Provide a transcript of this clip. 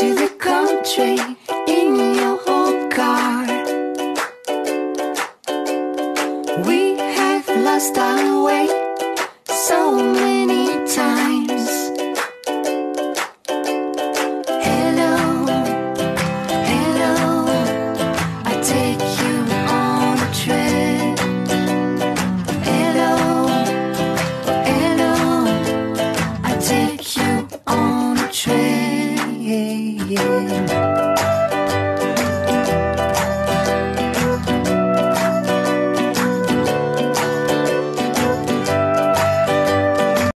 to the country in your old car. We have lost our way so many times. Hello, hello, I take you on a trip. Hello, hello, I take you on a trip yeah.